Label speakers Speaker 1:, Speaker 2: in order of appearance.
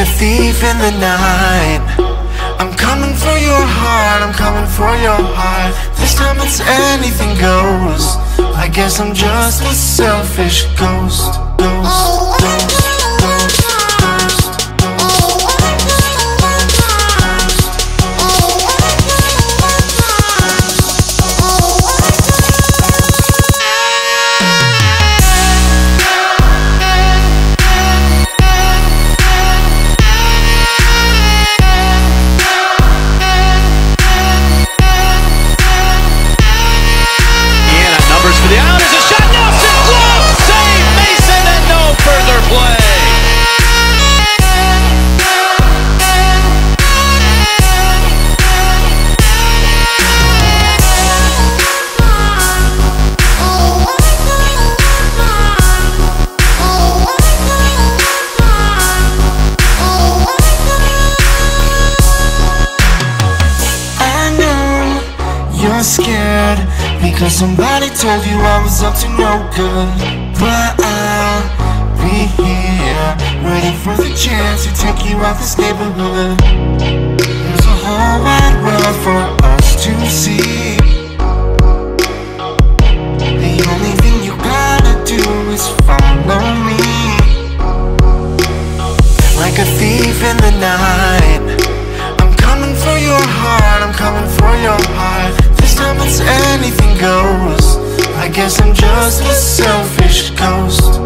Speaker 1: thief in the night. I'm coming for your heart, I'm coming for your heart. This time it's anything goes. I guess I'm just a selfish Ghost, ghost you're scared Because somebody told you I was up to no good. But I'll be here Waiting for the chance to take you out this neighborhood. There's a whole wide world for us to see. The only thing you gotta do is follow me. Like a thief in the night. I'm coming for your heart, I'm coming for your heart time anything goes. I guess I'm just a selfish ghost,